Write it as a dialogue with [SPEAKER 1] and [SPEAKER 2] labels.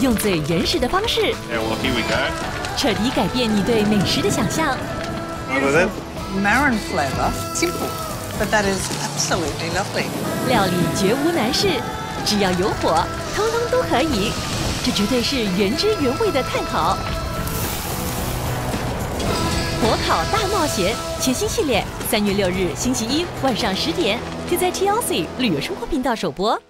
[SPEAKER 1] 用最原始的方式，彻底改变你对美食的想象。
[SPEAKER 2] Marin flavor, simple, but that is absolutely lovely.
[SPEAKER 1] 料理绝无难事，只要有火，通通都可以。这绝对是原汁原味的炭烤。火烤大冒险全新系列，三月六日星期一晚上十点，就在 TLC 旅游生活频道首播。